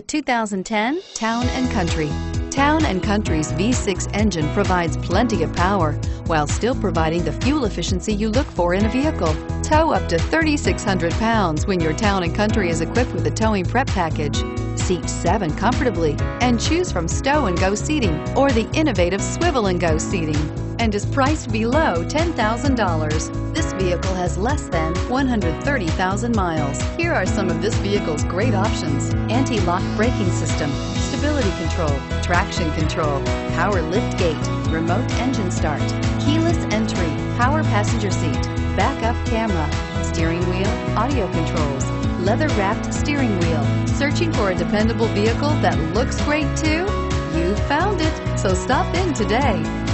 The 2010 Town & Country. Town & Country's V6 engine provides plenty of power while still providing the fuel efficiency you look for in a vehicle. Tow up to 3,600 pounds when your Town & Country is equipped with a towing prep package. Seat seven comfortably and choose from stow and go seating or the innovative swivel and go seating and is priced below $10,000. This vehicle has less than 130,000 miles. Here are some of this vehicle's great options. Anti-lock braking system, stability control, traction control, power lift gate, remote engine start, keyless entry, power passenger seat, backup camera, steering wheel, audio controls, leather wrapped steering wheel. Searching for a dependable vehicle that looks great too? You found it, so stop in today.